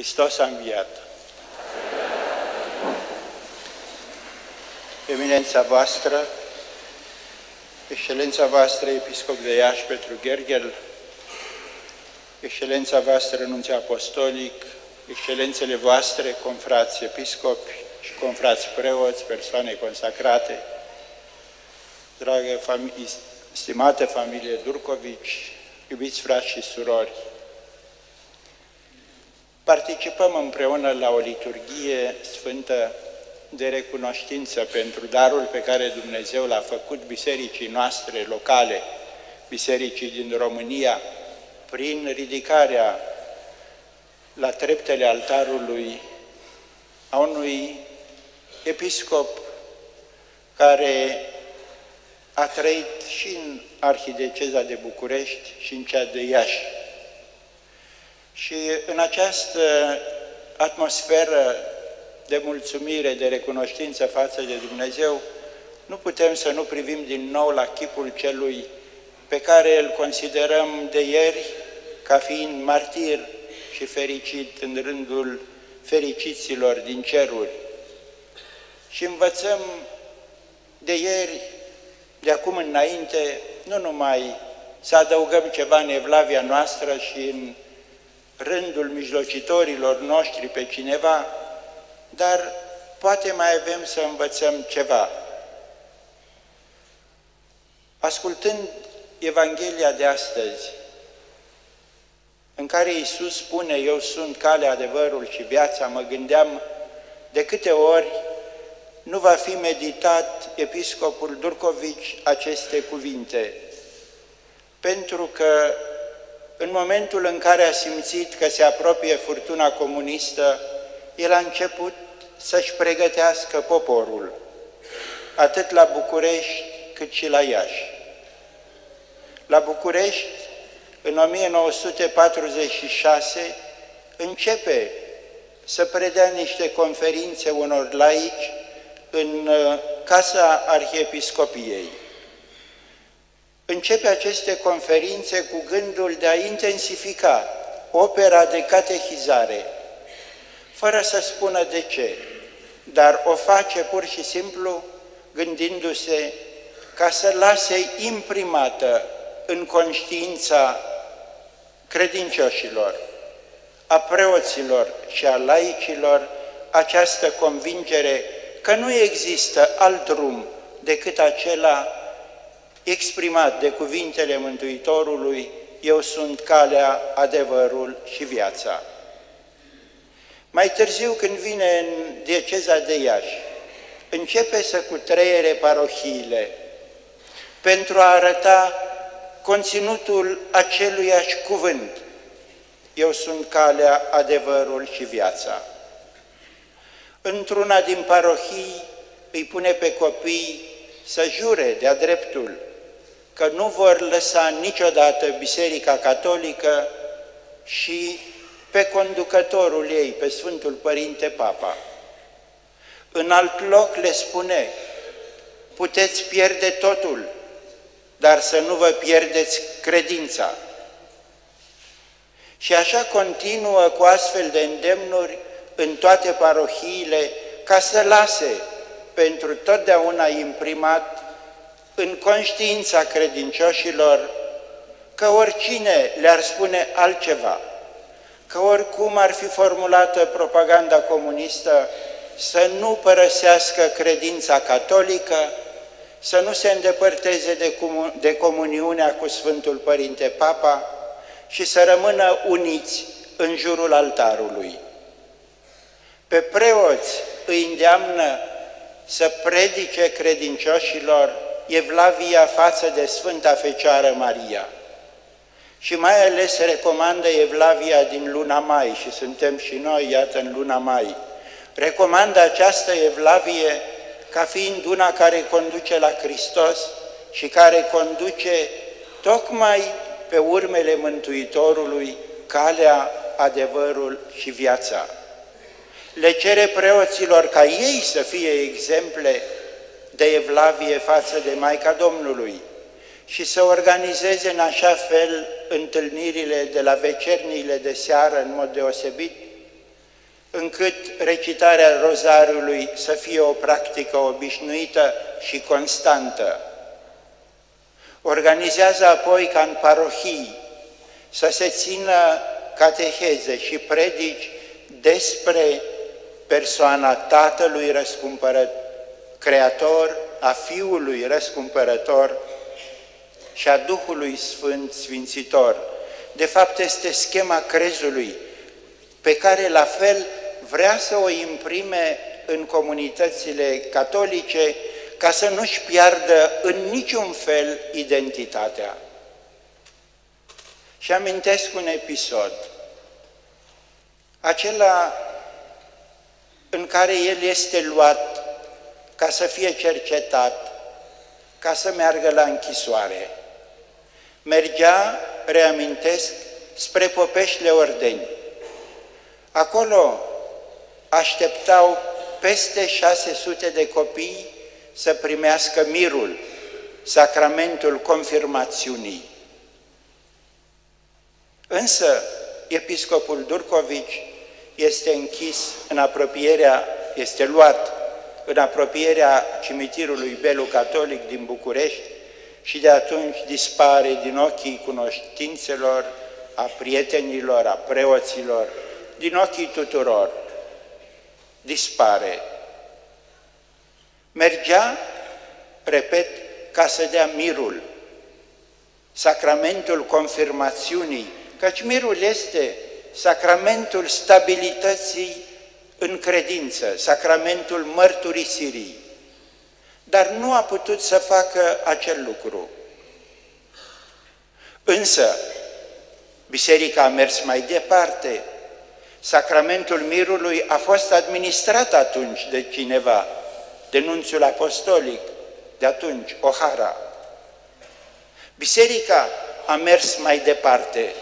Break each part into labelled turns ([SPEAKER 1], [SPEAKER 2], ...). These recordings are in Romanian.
[SPEAKER 1] Hristos a înviat! Eminența voastră, Excelența voastră, Episcop de Iași Petru Gergel, Excelența voastră, Nunția Apostolic, Excelențele voastre, confrați episcopi și confrați preoți, persoane consacrate, dragă familie, stimată familie Durcovici, iubiți frați și surori, participăm împreună la o liturghie sfântă de recunoștință pentru darul pe care Dumnezeu l-a făcut bisericii noastre locale, bisericii din România, prin ridicarea la treptele altarului a unui episcop care a trăit și în Arhideceza de București și în cea de Iași. Și în această atmosferă de mulțumire, de recunoștință față de Dumnezeu, nu putem să nu privim din nou la chipul celui pe care îl considerăm de ieri ca fiind martir și fericit în rândul fericiților din ceruri. Și învățăm de ieri, de acum înainte, nu numai să adăugăm ceva în evlavia noastră și în rândul mijlocitorilor noștri pe cineva, dar poate mai avem să învățăm ceva. Ascultând Evanghelia de astăzi, în care Iisus spune, eu sunt calea, adevărul și viața, mă gândeam de câte ori nu va fi meditat episcopul Durcovici aceste cuvinte, pentru că în momentul în care a simțit că se apropie furtuna comunistă, el a început să-și pregătească poporul, atât la București cât și la Iași. La București, în 1946, începe să predea niște conferințe unor laici în uh, Casa Arhiepiscopiei. Începe aceste conferințe cu gândul de a intensifica opera de catehizare, fără să spună de ce, dar o face pur și simplu gândindu-se ca să lase imprimată în conștiința credincioșilor, a preoților și a laicilor această convingere că nu există alt drum decât acela exprimat de cuvintele Mântuitorului, eu sunt calea, adevărul și viața. Mai târziu, când vine în dieceza de Iași, începe să cutreiere parohiile pentru a arăta conținutul aceluiași cuvânt. Eu sunt calea, adevărul și viața. Într-una din parohii îi pune pe copii să jure de-a dreptul că nu vor lăsa niciodată Biserica Catolică și pe conducătorul ei, pe Sfântul Părinte Papa. În alt loc le spune, puteți pierde totul, dar să nu vă pierdeți credința. Și așa continuă cu astfel de îndemnuri în toate parohiile, ca să lase pentru totdeauna imprimat în conștiința credincioșilor că oricine le-ar spune altceva, că oricum ar fi formulată propaganda comunistă, să nu părăsească credința catolică, să nu se îndepărteze de, comun de comuniunea cu Sfântul Părinte Papa și să rămână uniți în jurul altarului. Pe preoți îi îndeamnă să predice credincioșilor Evlavia față de Sfânta Fecioară Maria. Și mai ales recomandă Evlavia din luna mai și suntem și noi, iată, în luna mai. Recomandă această Evlavie ca fiind una care conduce la Hristos și care conduce tocmai pe urmele Mântuitorului, calea, adevărul și viața. Le cere preoților ca ei să fie exemple de evlavie față de Maica Domnului și să organizeze în așa fel întâlnirile de la vecerniile de seară în mod deosebit, încât recitarea rozariului să fie o practică obișnuită și constantă. Organizează apoi ca în parohii să se țină cateheze și predici despre persoana Tatălui răscumpărător, Creator, a Fiului răscumpărător și a Duhului Sfânt Sfințitor. De fapt, este schema crezului, pe care la fel vrea să o imprime în comunitățile catolice ca să nu-și piardă în niciun fel identitatea. Și amintesc un episod, acela în care el este luat ca să fie cercetat, ca să meargă la închisoare. Mergea, reamintesc, spre Popeșile Ordeni. Acolo așteptau peste 600 de copii să primească mirul, sacramentul confirmațiunii. Însă, episcopul Durcovici este închis în apropierea, este luat în apropierea cimitirului Belu Catolic din București și de atunci dispare din ochii cunoștințelor, a prietenilor, a preoților, din ochii tuturor. Dispare. Mergea, repet, ca să dea mirul, sacramentul confirmațiunii, căci mirul este sacramentul stabilității în credință, sacramentul mărturisirii, dar nu a putut să facă acel lucru. Însă, biserica a mers mai departe, sacramentul mirului a fost administrat atunci de cineva, denunțul apostolic, de atunci, Ohara. Biserica a mers mai departe.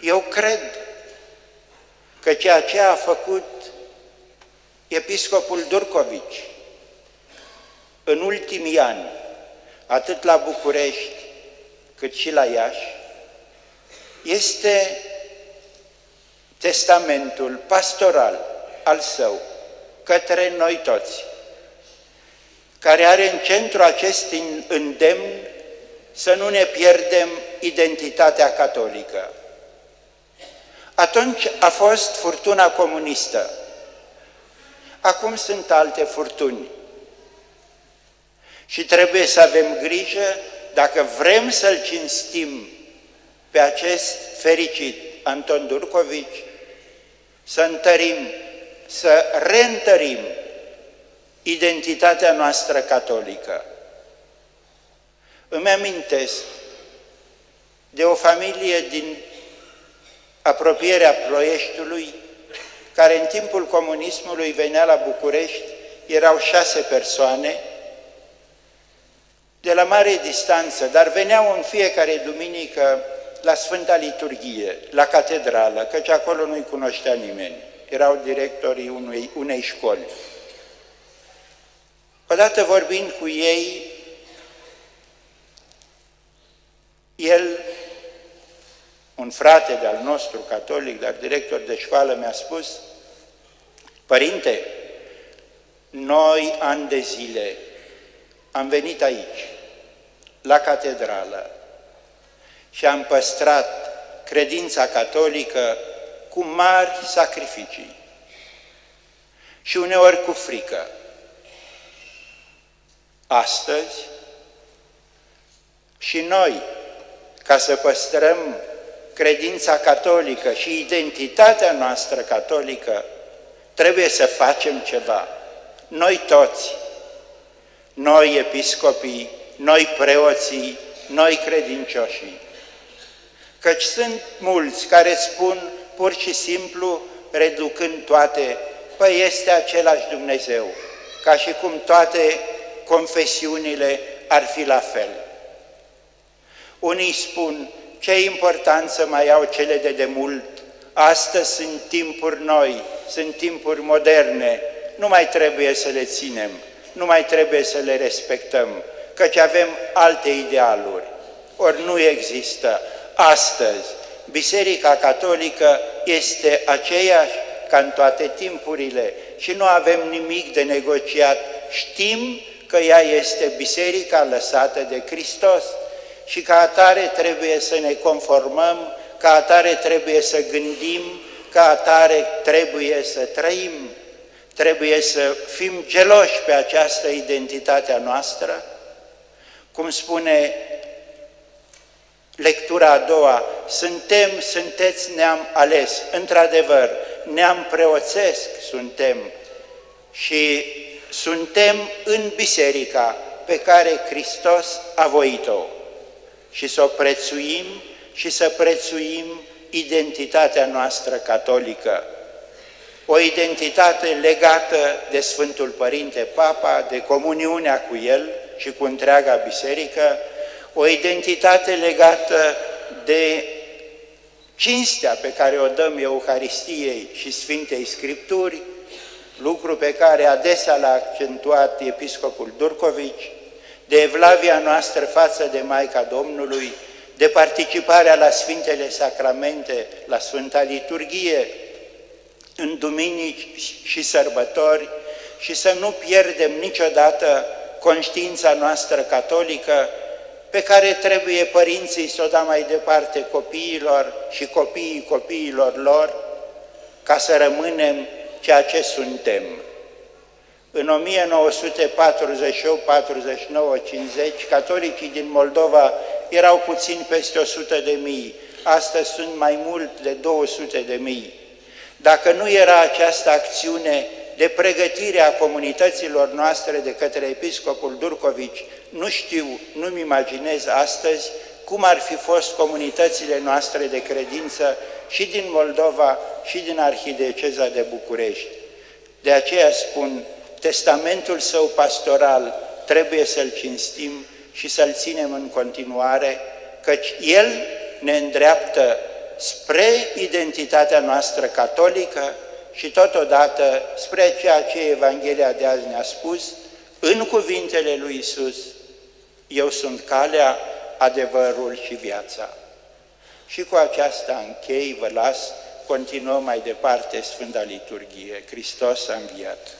[SPEAKER 1] Eu cred că ceea ce a făcut episcopul Durcovici în ultimii ani, atât la București cât și la Iași, este testamentul pastoral al său către noi toți, care are în centru acest îndemn să nu ne pierdem identitatea catolică. Atunci a fost furtuna comunistă. Acum sunt alte furtuni. Și trebuie să avem grijă, dacă vrem să-l cinstim pe acest fericit Anton Durcovici, să întărim, să reîntărim identitatea noastră catolică. Îmi amintesc de o familie din apropierea Ploieștiului, care în timpul comunismului venea la București, erau șase persoane, de la mare distanță, dar veneau în fiecare duminică la Sfânta Liturghie, la catedrală, căci acolo nu-i cunoștea nimeni. Erau directorii unei, unei școli. Odată vorbind cu ei, el un frate de-al nostru catolic, dar director de școală, mi-a spus, Părinte, noi ani de zile am venit aici, la catedrală, și am păstrat credința catolică cu mari sacrificii și uneori cu frică. Astăzi, și noi, ca să păstrăm credința catolică și identitatea noastră catolică, trebuie să facem ceva. Noi toți, noi episcopii, noi preoții, noi credincioșii. Căci sunt mulți care spun pur și simplu, reducând toate, păi este același Dumnezeu, ca și cum toate confesiunile ar fi la fel. Unii spun, ce importanță mai au cele de demult? Astăzi sunt timpuri noi, sunt timpuri moderne, nu mai trebuie să le ținem, nu mai trebuie să le respectăm, căci avem alte idealuri. Ori nu există. Astăzi Biserica Catolică este aceeași ca în toate timpurile și nu avem nimic de negociat. Știm că ea este biserica lăsată de Hristos și ca atare trebuie să ne conformăm, ca atare trebuie să gândim, ca atare trebuie să trăim. Trebuie să fim geloși pe această identitate a noastră, cum spune lectura a doua, suntem, sunteți neam ales, într-adevăr, neam preoțesc suntem. Și suntem în biserica pe care Hristos a voit-o și să o prețuim și să prețuim identitatea noastră catolică. O identitate legată de Sfântul Părinte Papa, de comuniunea cu El și cu întreaga biserică, o identitate legată de cinstea pe care o dăm Euharistiei și Sfintei Scripturi, lucru pe care adesea l-a accentuat episcopul Durcovici, de evlavia noastră față de Maica Domnului, de participarea la Sfintele Sacramente, la Sfânta Liturghie, în duminici și sărbători și să nu pierdem niciodată conștiința noastră catolică pe care trebuie părinții să o dea mai departe copiilor și copiii copiilor lor, ca să rămânem ceea ce suntem. În 1948, 49, 50, catolicii din Moldova erau puțin peste 100 de mii, astăzi sunt mai mult de 200 de mii. Dacă nu era această acțiune de pregătire a comunităților noastre de către episcopul Durcovici, nu știu, nu-mi imaginez astăzi cum ar fi fost comunitățile noastre de credință și din Moldova și din Arhideceza de București. De aceea spun, testamentul său pastoral trebuie să-l cinstim și să-l ținem în continuare, căci el ne îndreaptă spre identitatea noastră catolică și totodată spre ceea ce Evanghelia de azi ne-a spus, în cuvintele lui Isus, eu sunt calea, adevărul și viața. Și cu aceasta închei, vă las, continuăm mai departe Sfânta Liturghie. Hristos a înviat!